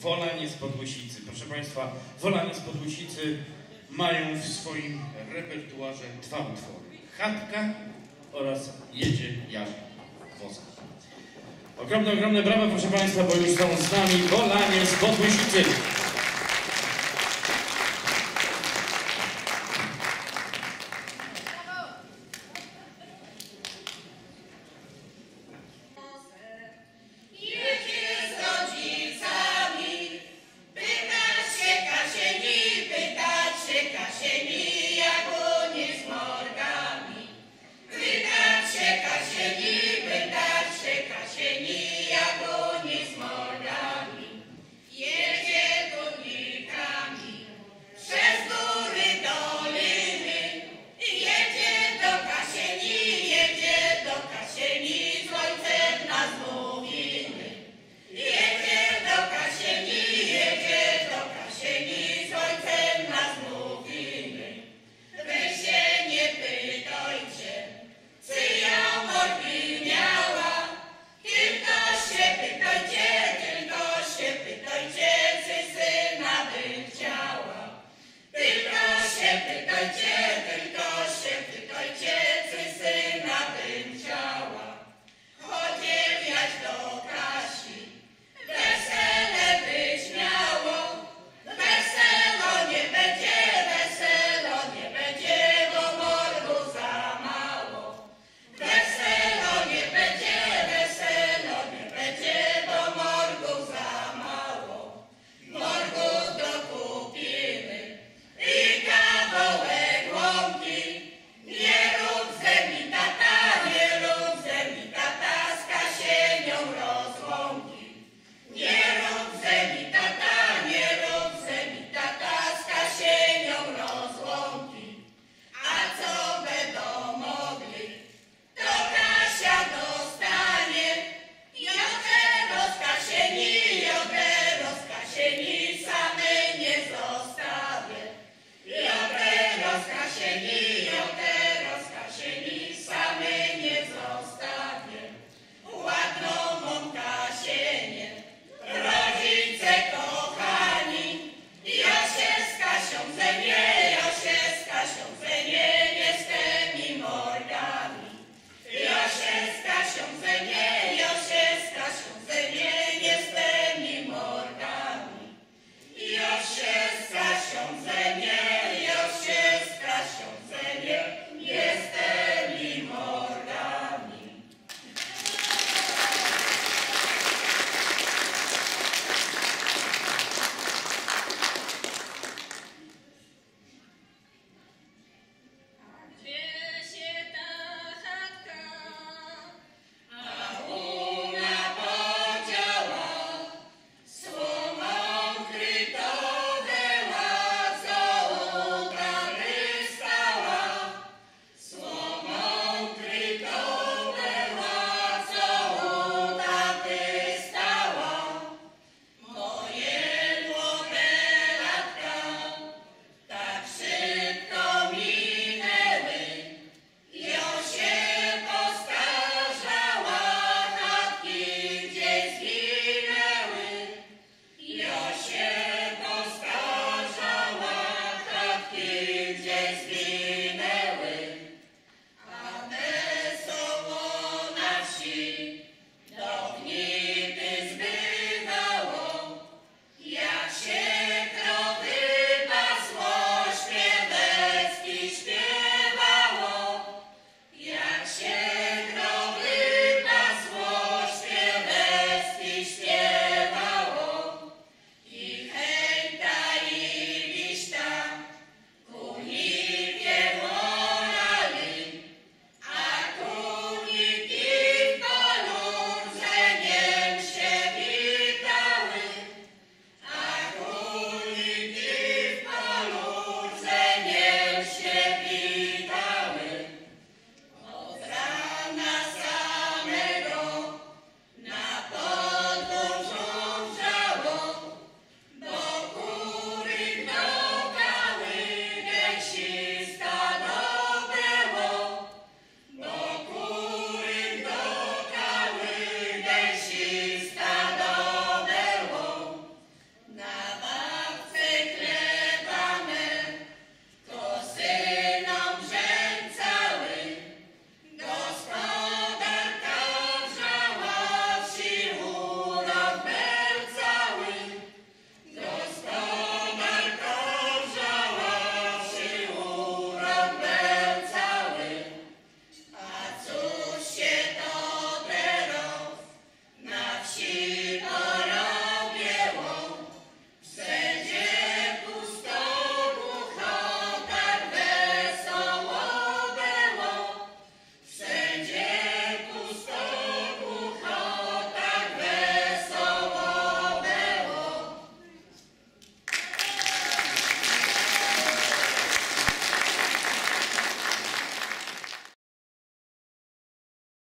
Wolanie z Podłysicy. Proszę Państwa, Wolanie z Podłysicy mają w swoim repertuarze dwa utwory. Chatka oraz Jedzie jak woza. Ogromne, ogromne brawa, proszę Państwa, bo już są z nami Wolanie z Podłysicy.